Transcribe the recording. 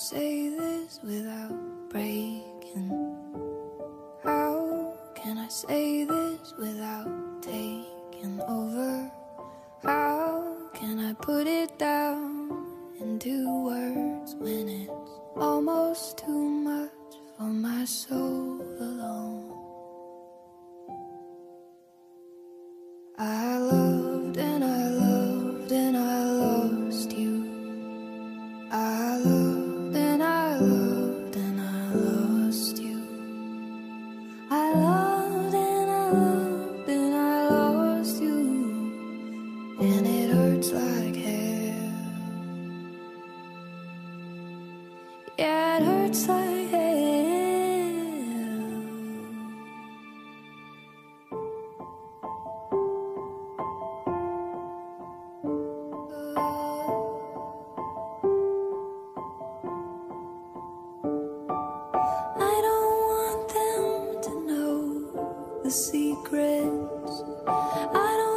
say this without breaking? How can I say this without taking over? How can I put it down into words when it's almost too much for my soul alone? Yeah, it hurts like hell. I don't want them to know the secrets. I don't